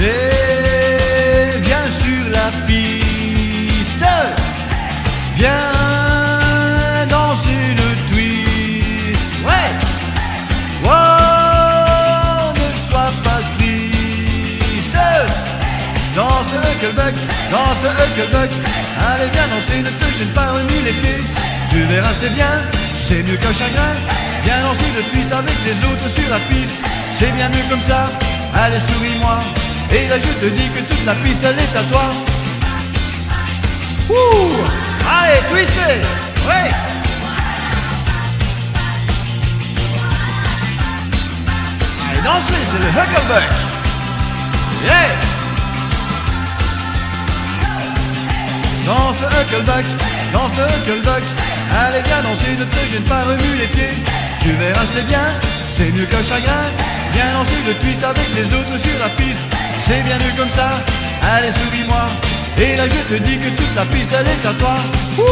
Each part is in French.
Et viens sur la piste, viens danser le twist. Ouais, wow, ne sois pas triste. Danse le Hucklebuck, danse le Hucklebuck. Allez, viens danser, ne te gêne pas, remis les pieds. Tu verras, c'est bien, c'est mieux qu'un chagrin. Viens danser le twist avec les autres sur la piste. C'est bien mieux comme ça. Allez, souris-moi. Et là, je te dis que toute la piste, elle est à toi. Ouh. Allez, twistez. Ouais. Allez, dansez, c'est le Hucklebuck Yeah. Danse le Hucklebuck, danse le Hucklebuck Allez, viens danser, ne te gêne pas, remue les pieds. Tu verras, c'est bien, c'est mieux qu'un chagrin. Viens danser le twist avec les autres sur la piste C'est bien mieux comme ça, allez, souris-moi. Et là je te dis que toute la piste elle est à toi. Ouh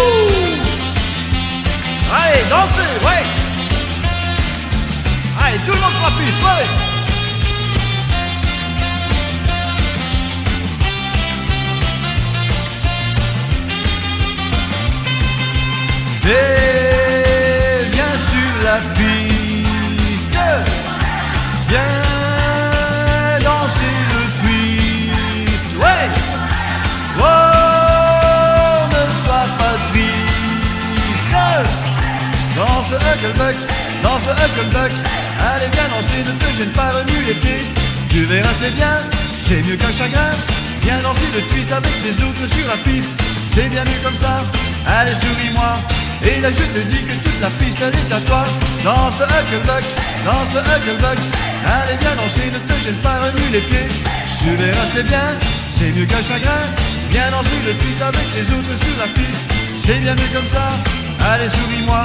Allez, dansez, ouais. Allez, tout le monde sur la piste, ouais Hucklebuck, danse le Hucklebuck Allez viens danser, ne te gêne pas, remue les pieds. Tu verras c'est bien, c'est mieux qu'un chagrin. Viens danser le twist avec les autres sur la piste. C'est bien mieux comme ça, allez souris-moi. Et là je te dis que toute la piste est à toi. Danse le Hucklebuck, danse le Hucklebuck Allez viens danser, ne te gêne pas, remue les pieds. Tu verras c'est bien, c'est mieux qu'un chagrin. Viens danser le twist avec les autres sur la piste. C'est bien mieux comme ça, allez souris-moi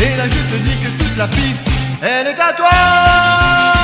Et là je te dis que toute la piste, elle est à toi